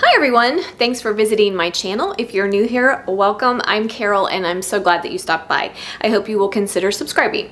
Hi everyone, thanks for visiting my channel. If you're new here, welcome. I'm Carol and I'm so glad that you stopped by. I hope you will consider subscribing.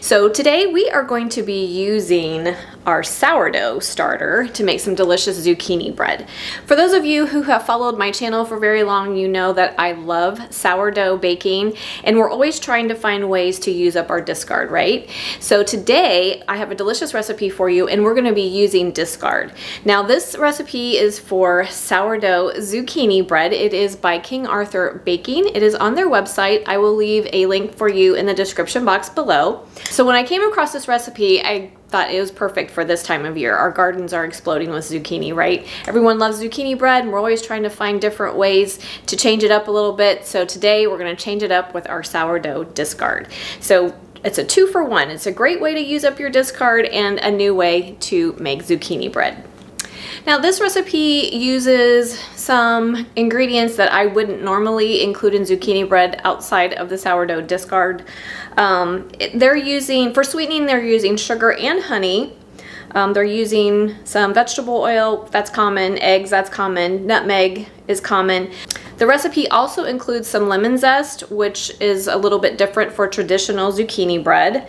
So today we are going to be using our sourdough starter to make some delicious zucchini bread. For those of you who have followed my channel for very long, you know that I love sourdough baking and we're always trying to find ways to use up our discard, right? So today I have a delicious recipe for you and we're gonna be using discard. Now this recipe is for sourdough zucchini bread. It is by King Arthur Baking. It is on their website. I will leave a link for you in the description box below. So when I came across this recipe, I thought it was perfect for this time of year. Our gardens are exploding with zucchini, right? Everyone loves zucchini bread and we're always trying to find different ways to change it up a little bit. So today we're gonna change it up with our sourdough discard. So it's a two for one. It's a great way to use up your discard and a new way to make zucchini bread. Now this recipe uses some ingredients that I wouldn't normally include in zucchini bread outside of the sourdough discard. Um, they're using, for sweetening, they're using sugar and honey. Um, they're using some vegetable oil, that's common, eggs, that's common, nutmeg is common. The recipe also includes some lemon zest, which is a little bit different for traditional zucchini bread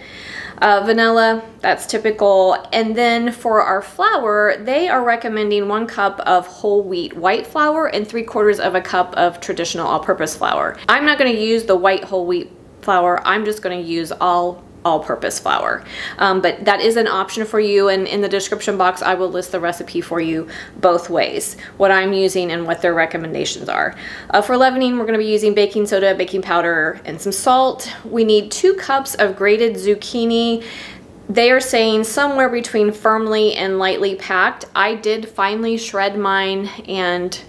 uh, vanilla, that's typical. And then for our flour, they are recommending one cup of whole wheat white flour and three quarters of a cup of traditional all-purpose flour. I'm not gonna use the white whole wheat flour, I'm just gonna use all all-purpose flour. Um, but that is an option for you and in the description box I will list the recipe for you both ways, what I'm using and what their recommendations are. Uh, for leavening we're going to be using baking soda, baking powder, and some salt. We need two cups of grated zucchini. They are saying somewhere between firmly and lightly packed. I did finely shred mine and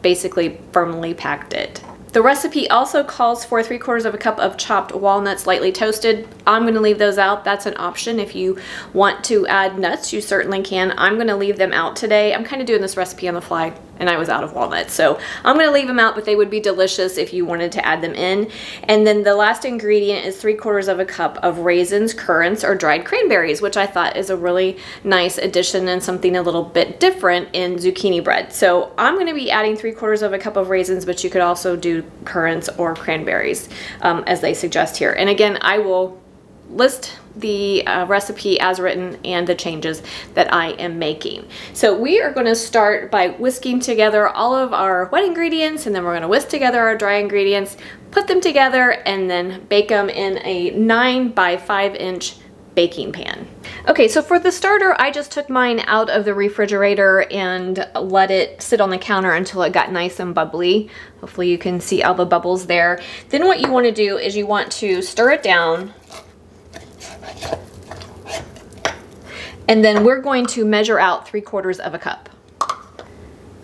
basically firmly packed it. The recipe also calls for 3 quarters of a cup of chopped walnuts lightly toasted. I'm going to leave those out. That's an option. If you want to add nuts, you certainly can. I'm going to leave them out today. I'm kind of doing this recipe on the fly and I was out of walnuts. So I'm going to leave them out, but they would be delicious if you wanted to add them in. And then the last ingredient is 3 quarters of a cup of raisins, currants, or dried cranberries, which I thought is a really nice addition and something a little bit different in zucchini bread. So I'm going to be adding 3 quarters of a cup of raisins, but you could also do currants or cranberries um, as they suggest here. And again, I will list the uh, recipe as written and the changes that I am making. So we are going to start by whisking together all of our wet ingredients and then we're going to whisk together our dry ingredients, put them together and then bake them in a 9 by 5 inch baking pan. Okay, so for the starter, I just took mine out of the refrigerator and let it sit on the counter until it got nice and bubbly. Hopefully you can see all the bubbles there. Then what you wanna do is you want to stir it down and then we're going to measure out three quarters of a cup.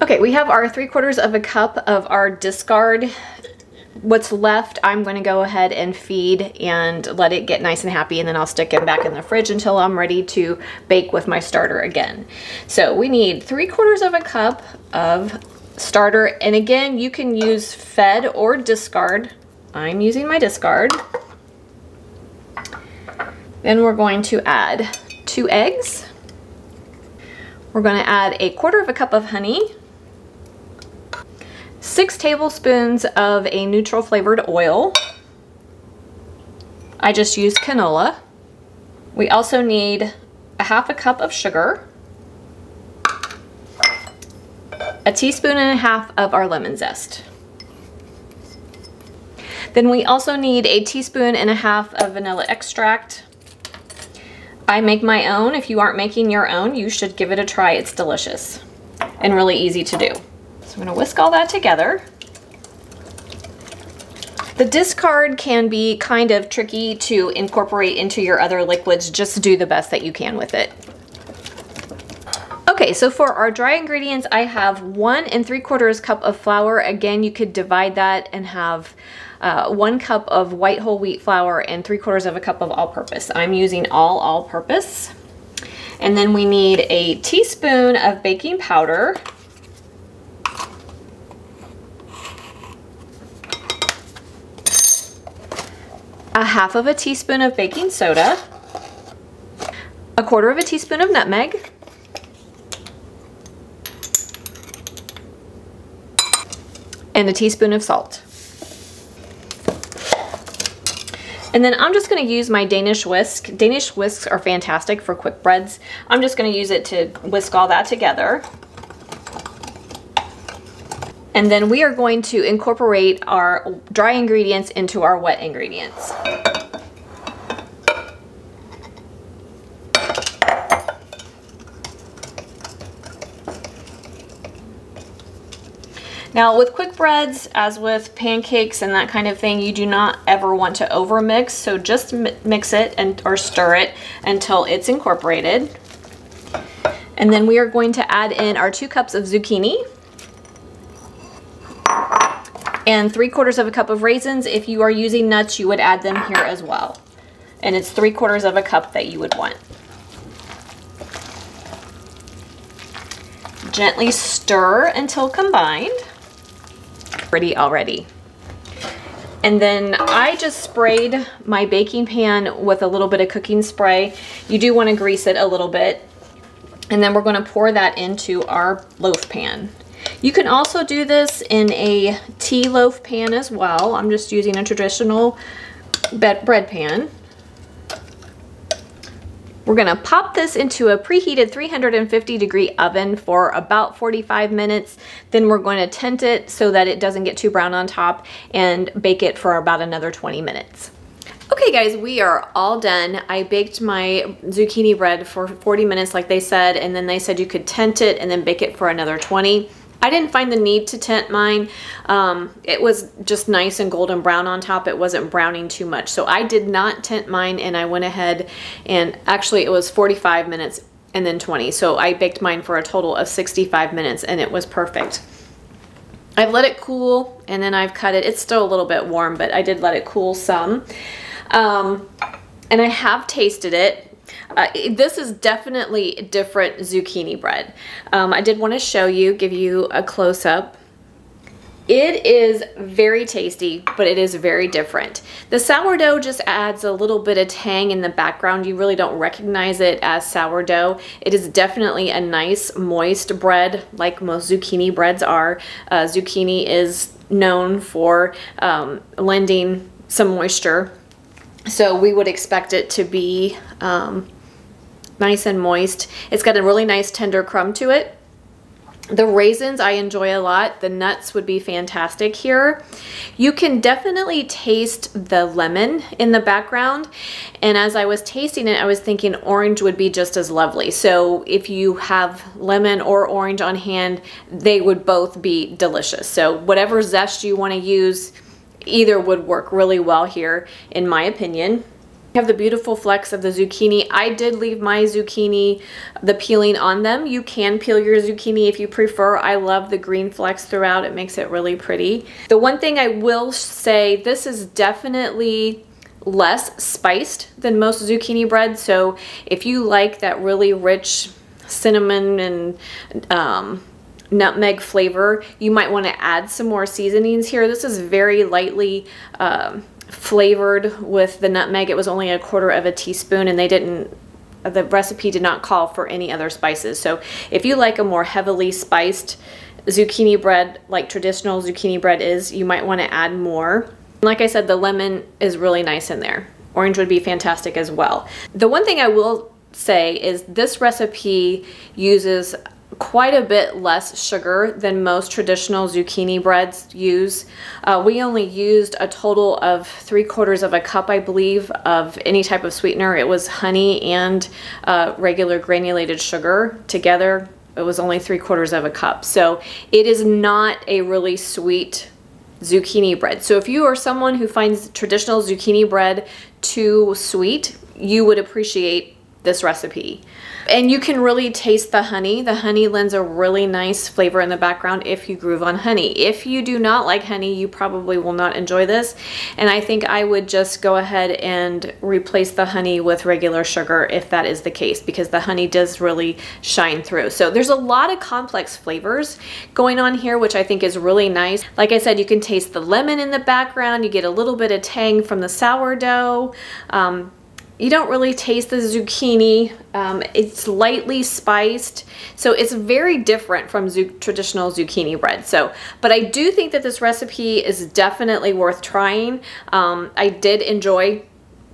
Okay, we have our three quarters of a cup of our discard what's left, I'm going to go ahead and feed and let it get nice and happy and then I'll stick it back in the fridge until I'm ready to bake with my starter again. So we need three quarters of a cup of starter and again you can use fed or discard. I'm using my discard. Then we're going to add two eggs. We're going to add a quarter of a cup of honey six tablespoons of a neutral flavored oil. I just used canola. We also need a half a cup of sugar, a teaspoon and a half of our lemon zest. Then we also need a teaspoon and a half of vanilla extract. I make my own. If you aren't making your own, you should give it a try. It's delicious and really easy to do. So I'm gonna whisk all that together. The discard can be kind of tricky to incorporate into your other liquids. Just do the best that you can with it. Okay, so for our dry ingredients, I have one and three quarters cup of flour. Again, you could divide that and have uh, one cup of white whole wheat flour and three quarters of a cup of all-purpose. I'm using all all-purpose. And then we need a teaspoon of baking powder, a half of a teaspoon of baking soda, a quarter of a teaspoon of nutmeg, and a teaspoon of salt. And then I'm just gonna use my Danish whisk. Danish whisks are fantastic for quick breads. I'm just gonna use it to whisk all that together. And then we are going to incorporate our dry ingredients into our wet ingredients. Now with quick breads, as with pancakes and that kind of thing, you do not ever want to over mix. So just mix it and or stir it until it's incorporated. And then we are going to add in our two cups of zucchini and three quarters of a cup of raisins. If you are using nuts, you would add them here as well. And it's three quarters of a cup that you would want. Gently stir until combined. Pretty already. And then I just sprayed my baking pan with a little bit of cooking spray. You do want to grease it a little bit. And then we're going to pour that into our loaf pan. You can also do this in a tea loaf pan as well. I'm just using a traditional bread pan. We're gonna pop this into a preheated 350 degree oven for about 45 minutes. Then we're going to tent it so that it doesn't get too brown on top and bake it for about another 20 minutes. Okay guys, we are all done. I baked my zucchini bread for 40 minutes like they said, and then they said you could tent it and then bake it for another 20. I didn't find the need to tint mine. Um, it was just nice and golden brown on top. It wasn't browning too much. So I did not tint mine and I went ahead and actually it was 45 minutes and then 20. So I baked mine for a total of 65 minutes and it was perfect. I've let it cool and then I've cut it. It's still a little bit warm, but I did let it cool some. Um, and I have tasted it. Uh, this is definitely different zucchini bread. Um, I did want to show you, give you a close-up. It is very tasty, but it is very different. The sourdough just adds a little bit of tang in the background. You really don't recognize it as sourdough. It is definitely a nice moist bread like most zucchini breads are. Uh, zucchini is known for um, lending some moisture so we would expect it to be um, nice and moist. It's got a really nice tender crumb to it. The raisins I enjoy a lot. The nuts would be fantastic here. You can definitely taste the lemon in the background. And as I was tasting it, I was thinking orange would be just as lovely. So if you have lemon or orange on hand, they would both be delicious. So whatever zest you want to use, either would work really well here in my opinion. I have the beautiful flecks of the zucchini. I did leave my zucchini, the peeling on them. You can peel your zucchini if you prefer. I love the green flecks throughout. It makes it really pretty. The one thing I will say, this is definitely less spiced than most zucchini bread. So if you like that really rich cinnamon and um, nutmeg flavor. You might want to add some more seasonings here. This is very lightly um, flavored with the nutmeg. It was only a quarter of a teaspoon and they didn't the recipe did not call for any other spices. So if you like a more heavily spiced zucchini bread like traditional zucchini bread is, you might want to add more. Like I said, the lemon is really nice in there. Orange would be fantastic as well. The one thing I will say is this recipe uses quite a bit less sugar than most traditional zucchini breads use. Uh, we only used a total of three quarters of a cup, I believe, of any type of sweetener. It was honey and uh, regular granulated sugar together. It was only three quarters of a cup. So it is not a really sweet zucchini bread. So if you are someone who finds traditional zucchini bread too sweet, you would appreciate this recipe. And you can really taste the honey. The honey lends a really nice flavor in the background if you groove on honey. If you do not like honey, you probably will not enjoy this. And I think I would just go ahead and replace the honey with regular sugar if that is the case because the honey does really shine through. So there's a lot of complex flavors going on here, which I think is really nice. Like I said, you can taste the lemon in the background. You get a little bit of tang from the sourdough. Um, you don't really taste the zucchini. Um, it's lightly spiced, so it's very different from traditional zucchini bread. So, but I do think that this recipe is definitely worth trying. Um, I did enjoy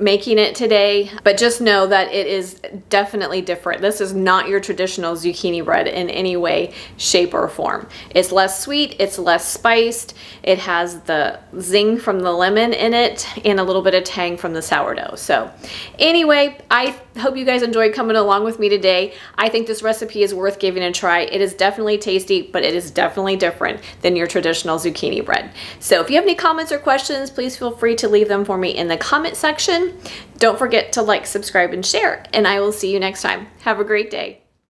making it today, but just know that it is definitely different. This is not your traditional zucchini bread in any way, shape, or form. It's less sweet, it's less spiced, it has the zing from the lemon in it, and a little bit of tang from the sourdough. So anyway, I hope you guys enjoyed coming along with me today. I think this recipe is worth giving a try. It is definitely tasty, but it is definitely different than your traditional zucchini bread. So if you have any comments or questions, please feel free to leave them for me in the comment section. Don't forget to like, subscribe, and share, and I will see you next time. Have a great day.